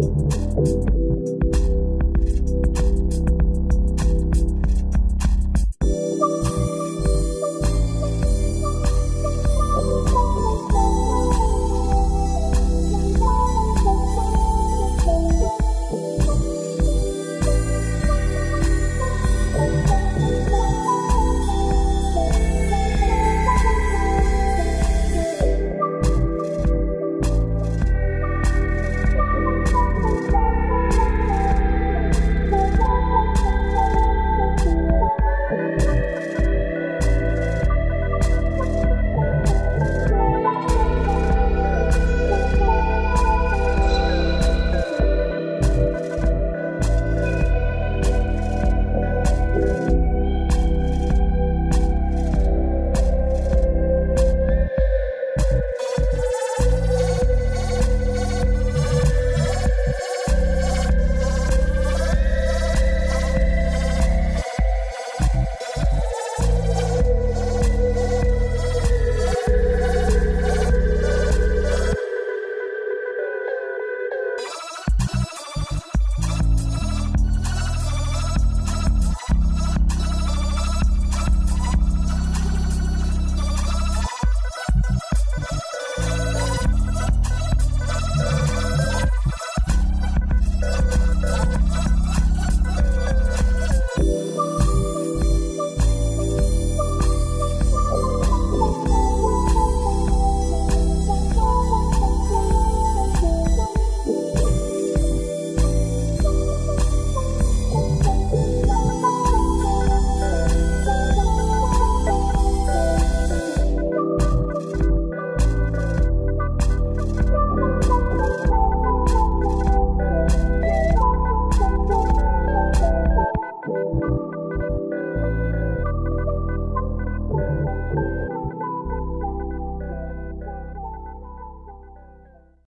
you